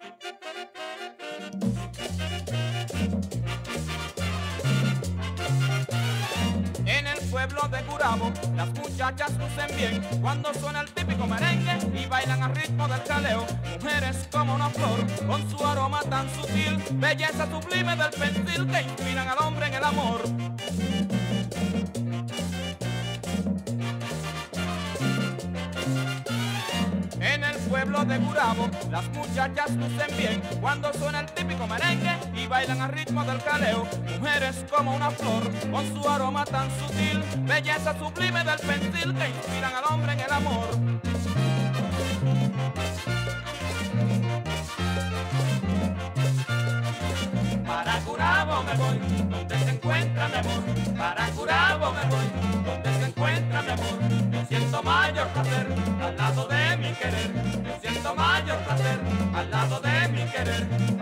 En el pueblo de Curabo, las muchachas lucen bien cuando suena el típico merengue y bailan al ritmo del jaleo. Mujeres como una flor, con su aroma tan sutil, belleza sublime del pensil que inspiran al hombre en el amor. Pueblo de Gurabo, las muchachas lucen bien cuando suena el típico merengue y bailan al ritmo del caleo. Mujeres como una flor, con su aroma tan sutil, belleza sublime del pensil que inspiran al hombre en el amor. Para Curabo me voy, donde se encuentra mi amor. Para Curabo me voy, donde se encuentra mi amor. Yo siento mayor placer al lado de mi querer.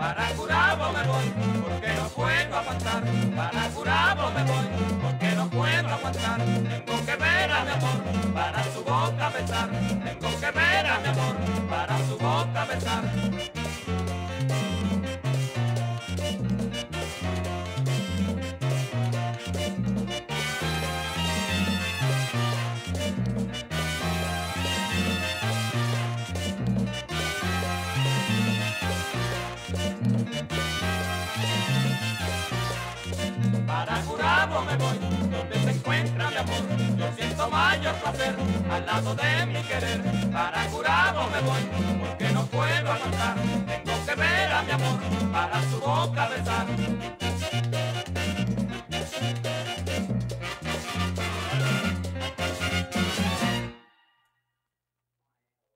Para Curabo me voy, porque no puedo aguantar. Para Curabo me voy, porque no puedo aguantar. Tengo que ver a mi amor para su boca besar. Tengo que ver a mi amor para su boca besar. Para Curabo me voy, donde se encuentra mi amor. Yo siento mayor placer al lado de mi querer. Para Curabo me voy, porque no puedo aguantar. Tengo que ver a mi amor para su boca besar.